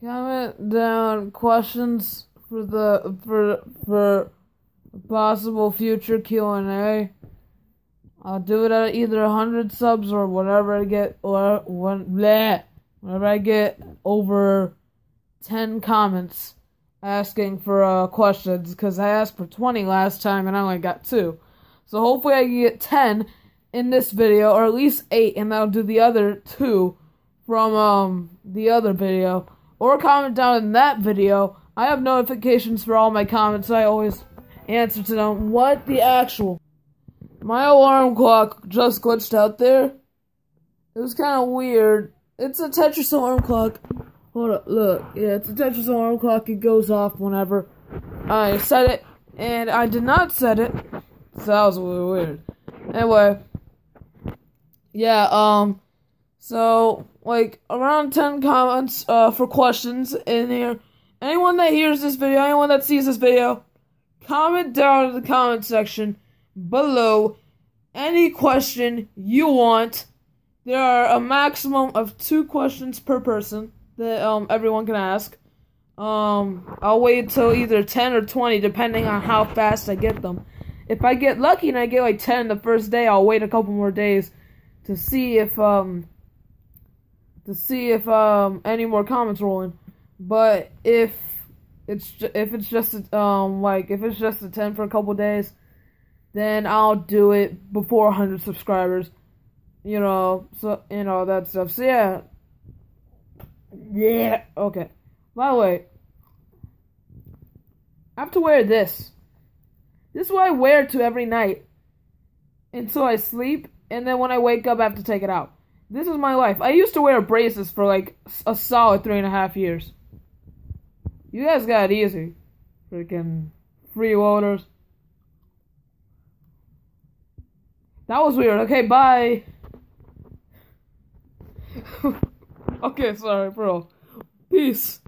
comment down questions for the for for possible future Q and A. I'll do it at either hundred subs or whatever I get or when bleh, whenever I get over ten comments asking for uh, questions because I asked for twenty last time and I only got two. So hopefully I can get ten in this video or at least eight and I'll do the other two from um the other video or comment down in that video. I have notifications for all my comments. So I always answer to them. What the actual? My alarm clock just glitched out there. It was kind of weird. It's a Tetris alarm clock. Hold up, look. Yeah, it's a Tetris alarm clock. It goes off whenever I set it, and I did not set it. So that was weird. Anyway, yeah. Um. So like around 10 comments uh, for questions in here. Anyone that hears this video, anyone that sees this video, comment down in the comment section below any question you want. There are a maximum of two questions per person that um everyone can ask. Um, I'll wait till either 10 or 20 depending on how fast I get them. If I get lucky and I get like 10 the first day, I'll wait a couple more days to see if um to see if um any more comments rolling. But if it's if it's just um like if it's just a ten for a couple days, then I'll do it before 100 subscribers. You know, so you know that stuff. So yeah, yeah. Okay. By the way, I have to wear this. This is what I wear to every night until I sleep, and then when I wake up, I have to take it out. This is my life. I used to wear braces for like a solid three and a half years. You guys got it easy. Freaking freeloaders. That was weird. Okay, bye. okay, sorry, bro. Peace.